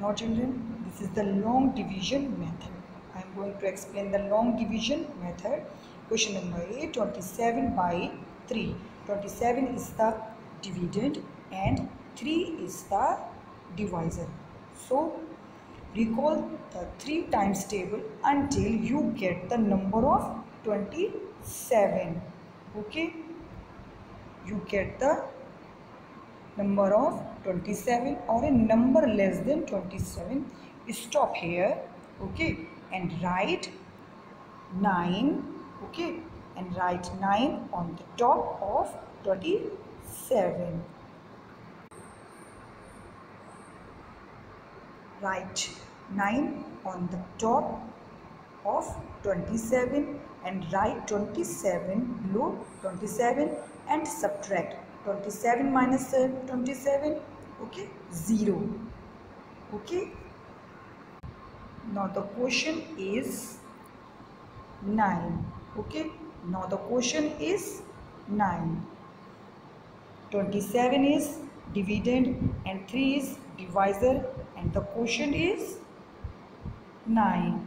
now children this is the long division method. I am going to explain the long division method. Question number 8 27 by 3 27 is the dividend and 3 is the divisor. So recall the 3 times table until you get the number of 27 okay? You get the number of 27 or a number less than 27 stop here okay? And write 9 okay? And write 9 on the top of 27 write 9 on the top of 27 and write 27 below 27 and subtract 27 minus 27 okay 0 okay. Now the quotient is 9 okay. Now the quotient is 9 27 is dividend and 3 is divisor and the quotient is 9